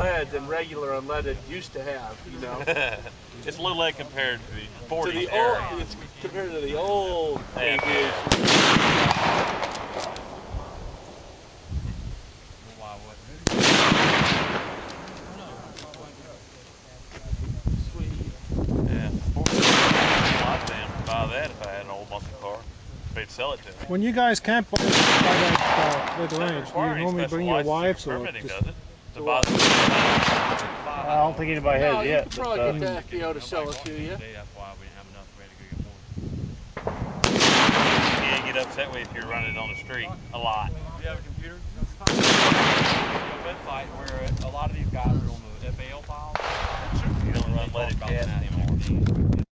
lead than regular unleaded used to have. You know, it's a little late compared to the 40s the era. old, it's compared to the old Yeah. aviation. Yeah, I'd buy that if I had an old muscle car. They'd sell it to. When you guys camp by that, uh, by the Doesn't ranch, do you normally bring your licensing wives or permitting, just, does it? To buy the- I don't think anybody has No, it you yet. could but, probably uh, get the FBO to sell it to you. That's why we didn't have enough ready to go get more. You can't get upset with if you're running on the street a lot. Do you have a computer? a website where a lot of these guys are on the FAL files. You don't run leaded Talk about anymore.